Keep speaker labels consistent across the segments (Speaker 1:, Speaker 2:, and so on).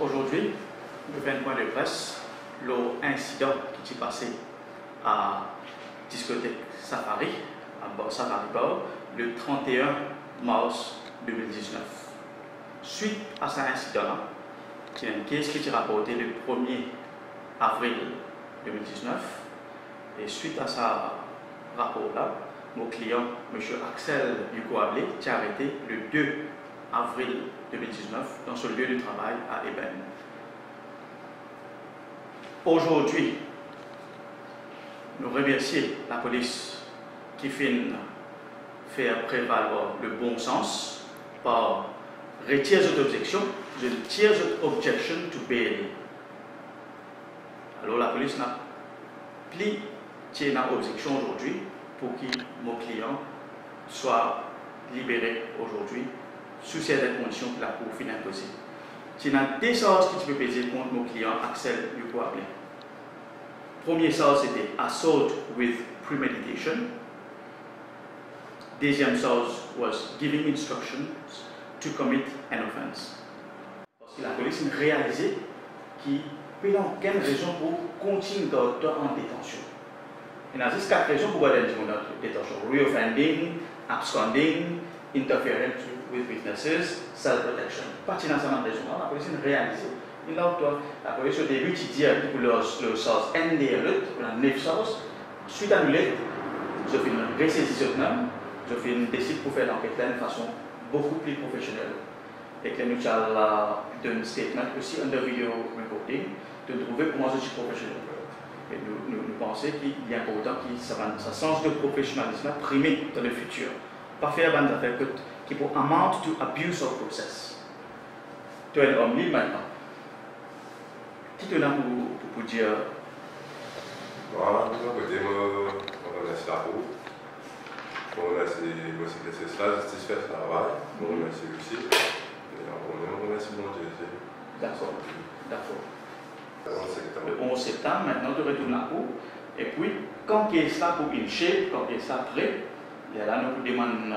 Speaker 1: Aujourd'hui, je fais un point de presse l'incident qui s'est passé à discothèque Safari, à Safari Bar, le 31 mars 2019. Suite à cet incident-là, a qui est rapportée le 1er avril 2019. Et suite à ce rapport-là, mon client, M. Axel Ducoablé, est arrêté le 2 avril 2019 dans son lieu de travail à Eben. Aujourd'hui, nous remercions la police qui fait faire prévaloir le bon sens par retirer cette objection, retire cette objection to bail. Alors la police n'a plus une objection aujourd'hui pour que mon client soit libéré aujourd'hui sous certaines conditions que la Cour finit. Il y a deux choses que tu peux peser contre mon client Axel Ducoablé. Premier sens c'était assault with premeditation. Deuxième chose was giving instructions to commit an offense. Parce la police a réalisé qu'il n'y a aucune raison pour continuer en détention. Y a juste quatre raisons pour garder en détention? Reoffending, absconding, interference with witnesses, self-protection. Pertinent raison. La police a réalisé. Il a la police au début, il dit pour le, le sens NDL, pour la 9 sens, suite l'ULET, je fais une ressaisissement, je fais une décide pour faire l'enquête de façon beaucoup plus professionnelle. Et que nous avons un statement aussi under video reporting, de trouver comment je suis professionnel. Et nous, nous, pensons qu'il est important que ça, ça sens de professionnalisme primé dans le futur. Pas faire des affaires qui pour amount to abuse of process. Tu es un homme libre maintenant. Qui te l'a pour, dire
Speaker 2: Voilà, avons dit, on a la roue. On a de faire ça, justice faire ce travail. On a essayé aussi. Et on a essayé de monter.
Speaker 1: D'accord, d'accord. Le 11 septembre, maintenant tu retournes à cour. Et puis, quand il est là pour une shape, quand il est là prêt, il y a là, nous demandons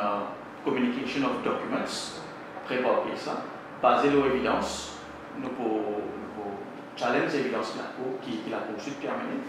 Speaker 1: communication of documents, préparer ça, basé sur l'évidence, nous pouvons challenge l'évidence de la cour qui, qui la poursuite terminée.